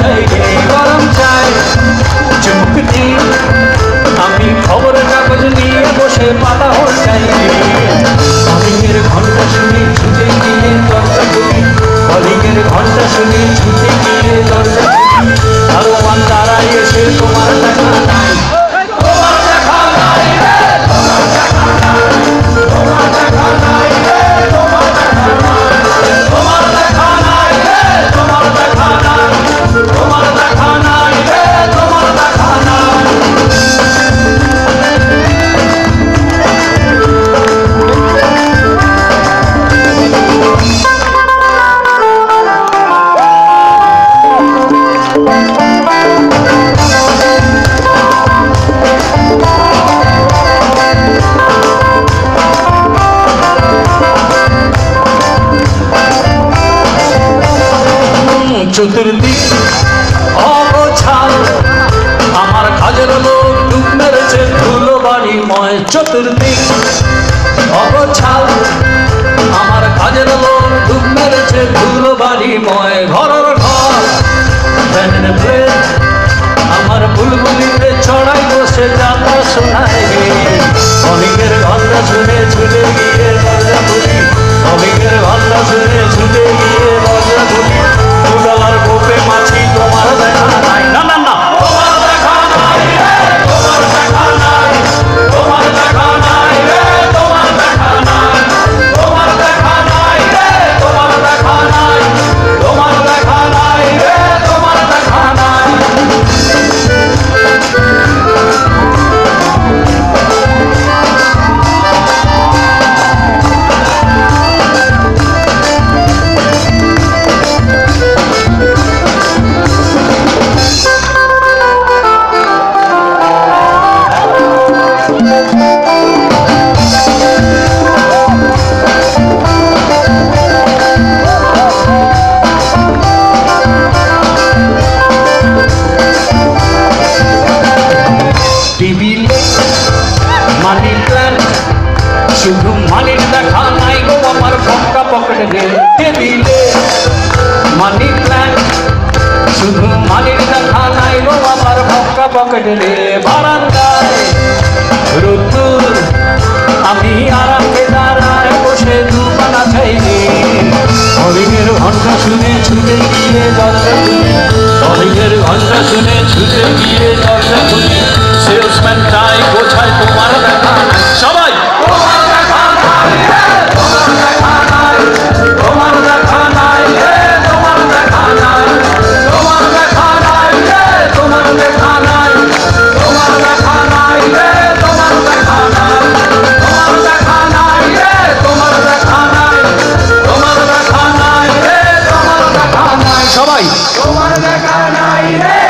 চাই, গরম আমি খবর কাগজ নিয়ে বসে পাতা হল চাই কলিংয়ের ঘণ্টা শুনে ছুটে গিয়ে দরজা খুলি। কলিংয়ের ঘণ্টা শুনে ছুটে গিয়ে দরজা খুলি। আরও মান দাঁড়াই এসে তোমার চতুর্দিক অগোছাল আমার কাজের লোক ডুব মেরেছে ধুলো বাড়ি ময় চতুর্দিক অগোছাল আমার কাজের লোক ডুব মেরেছে ধুলো বাড়ি ময় ঘরের ঘর আমার বুলবুলিতে চড়াই বসে যাতা শোনায়। শুধু মানির দেখা নাই গো আমার পক্কা পকেটে টেবিলে। মানি প্ল্যান্ট শুধু মানির দেখা নাই গো আমার পক্কা পকেটে বারান্দায়। রুতুর আমি আরামে দাঁড়ায় বসে দুপানা চাইনি অলিগের ঘণ্টা শুনে ছুটে গিয়ে দরজা তোমার